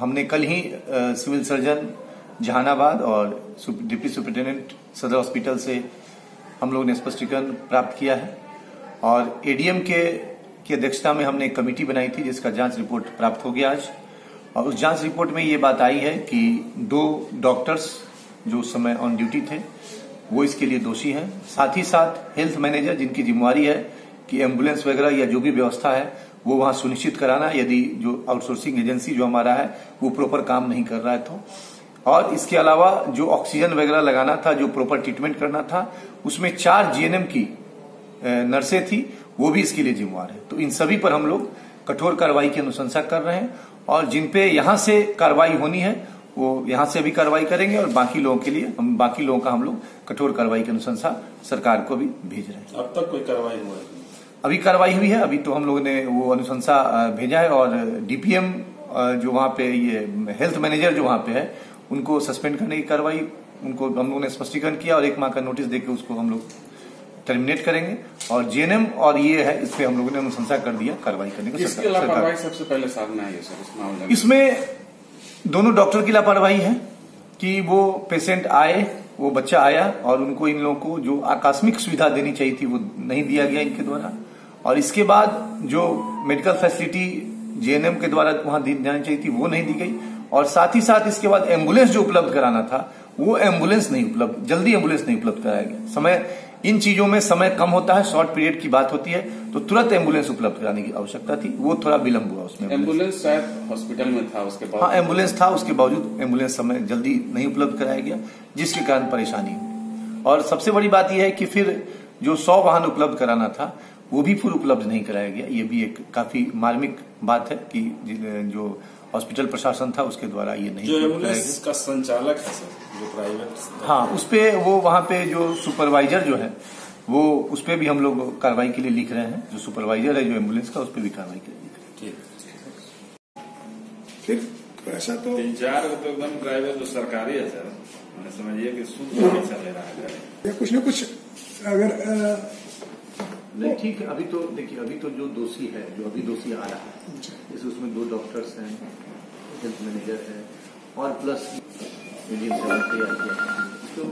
हमने कल ही civil surgeon Jehanabad और डिप्टी सुपरिटेंडेंट सदर हॉस्पिटल से हम लोगों ने स्पष्टीकरण प्राप्त किया है और एडीएम के, की अध्यक्षता में हमने एक कमेटी बनाई थी जिसका जाँच रिपोर्ट प्राप्त हो गया आज। और उस जाँच रिपोर्ट में ये बात आई है कि दो डॉक्टर्स जो उस समय ऑन ड्यूटी थे, वो इसके लिए दोषी हैं। साथ ही साथ हेल्थ मैनेजर जिनकी जिम्मेवारी है कि एंबुलेंस वगैरह या जो भी व्यवस्था है वो वहाँ सुनिश्चित कराना यदि जो आउटसोर्सिंग एजेंसी जो हमारा है, वो प्रॉपर काम नहीं कर रहा है तो। और इसके अलावा जो ऑक्सीजन वगैरह लगाना था, जो प्रॉपर ट्रीटमेंट करना था, उसमें चार जीएनएम की नर्सें थी, वो भी इसके लिए जिम्मेवार है। तो इन सभी पर हम लोग कठोर कार्रवाई की अनुशंसा कर रहे हैं और जिन पे यहाँ से कार्रवाई होनी है, वो यहाँ से भी कार्रवाई करेंगे और बाकी लोगों के लिए, हम बाकी लोगों का हम लोग कठोर कार्रवाई की अनुशंसा सरकार को भी भेज रहे हैं। अब तक कोई कार्रवाई हुआ है अभी कार्रवाई हुई है अभी तो हम लोगों ने वो अनुशंसा भेजा है और डीपीएम जो वहाँ पे ये हेल्थ मैनेजर जो वहाँ पे है उनको सस्पेंड करने की कार्रवाई उनको हम लोगों ने स्पष्टीकरण किया और एक माह का नोटिस देकर उसको हम लोग टर्मिनेट करेंगे। और जेएनएम और ये है इस पर हम लोगों ने अनुशंसा कर दिया कार्रवाई करने को सबसे पहले सामने आई है सर इस मामले में। इसमें दोनों डॉक्टर की लापरवाही है कि वो पेशेंट आए वो बच्चा आया और उनको इन लोगों को जो आकस्मिक सुविधा देनी चाहिए थी वो नहीं दिया गया इनके द्वारा। और इसके बाद जो मेडिकल फैसिलिटी जेएनएम के द्वारा वहाँ दी जानी चाहिए थी वो नहीं दी गई। और साथ ही साथ इसके बाद एंबुलेंस जो उपलब्ध कराना था वो एंबुलेंस नहीं उपलब्ध जल्दी एंबुलेंस नहीं उपलब्ध कराया गया। समय इन चीज़ों में समय कम होता है शॉर्ट पीरियड की बात होती है तो तुरंत एंबुलेंस उपलब्ध कराने की आवश्यकता थी। वो थोड़ा विलंब हुआ उसमें। एंबुलेंस शायद हॉस्पिटल में था उसके बाद हाँ एंबुलेंस था उसके बावजूद एंबुलेंस समय जल्दी नहीं उपलब्ध कराया गया जिसके कारण परेशानी हुई। और सबसे बड़ी बात यह है कि फिर जो सौ वाहन उपलब्ध कराना था वो भी फुल उपलब्ध नहीं कराया गया। ये भी एक काफ़ी मार्मिक बात है कि जो हॉस्पिटल प्रशासन था उसके द्वारा ये नहीं जो एंबुलेंस का संचालक है सर जो प्राइवेट हाँ उस पे वो वहाँ पे जो सुपरवाइजर जो है वो उस पर भी हम लोग कार्रवाई के लिए लिख रहे हैं। जो सुपरवाइजर है जो एंबुलेंस का उस पर भी कार्रवाई के लिए लिख रहे हैं। ठीक ऐसा तो तीन चार तो एकदम ड्राइवर जो सरकारी है सर। समझिए कि शुद्ध पैसा ले रहा है। कुछ न कुछ अगर नहीं ठीक है अभी तो देखिए अभी तो जो दोषी है जो अभी दोषी आ रहा है जैसे उसमें दो डॉक्टर्स हैं हेल्थ मैनेजर है और प्लस इंडियन सेवन तो